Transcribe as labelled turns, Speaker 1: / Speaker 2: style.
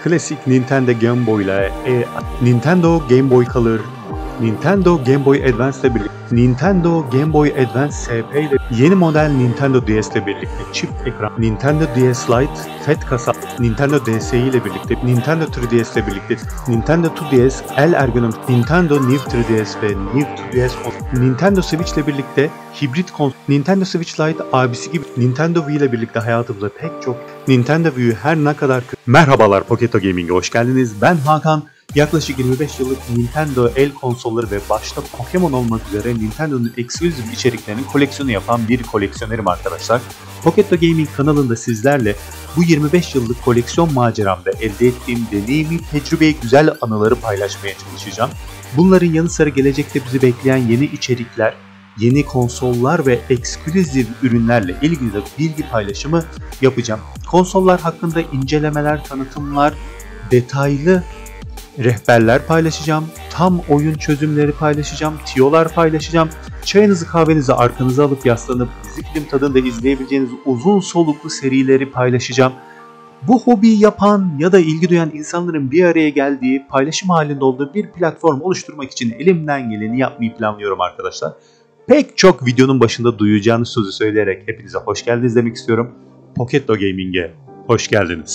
Speaker 1: Klasik Nintendo Game Boy ile e, Nintendo Game Boy Color, Nintendo Game Boy Advance ile birlikte Nintendo Game Boy Advance SP ile yeni model Nintendo DS ile birlikte çift ekran Nintendo DS Lite FAT kasa Nintendo DSi ile birlikte Nintendo 3DS ile birlikte Nintendo 2DS L ergonomik Nintendo New 3DS ve New 2DS kons- Nintendo Switch ile birlikte hibrit konsol Nintendo Switch Lite abisi gibi Nintendo Wii ile birlikte hayatımıza pek çok Nintendo Wii her ne kadar Merhabalar Poketo Gaming'e hoş geldiniz. Ben Hakan. Yaklaşık 25 yıllık Nintendo el konsolları ve başta Pokemon olmak üzere Nintendo'nun eksklusif içeriklerinin koleksiyonu yapan bir koleksiyonerim arkadaşlar. Poketo Gaming kanalında sizlerle bu 25 yıllık koleksiyon maceramda elde ettiğim deneyimi, tecrübeyi, güzel anıları paylaşmaya çalışacağım. Bunların yanı sıra gelecekte bizi bekleyen yeni içerikler, yeni konsollar ve eksklusif ürünlerle ilgili de bilgi paylaşımı yapacağım. Konsollar hakkında incelemeler, tanıtımlar, detaylı rehberler paylaşacağım. Tam oyun çözümleri paylaşacağım. Tiyolar paylaşacağım. Çayınızı kahvenizi arkanıza alıp yaslanıp dizi film tadında izleyebileceğiniz uzun soluklu serileri paylaşacağım. Bu hobiyi yapan ya da ilgi duyan insanların bir araya geldiği, paylaşım halinde olduğu bir platform oluşturmak için elimden geleni yapmayı planlıyorum arkadaşlar. Pek çok videonun başında duyacağınız sözü söyleyerek hepinize hoş geldiniz demek istiyorum. Pocketto Gaming'e hoş geldiniz.